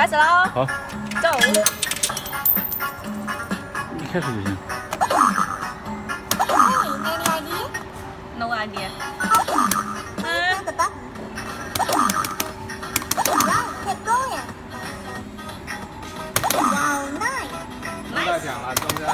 开始喽！好，走。一开始就行。No idea. Wow, nice. 讲了，中间。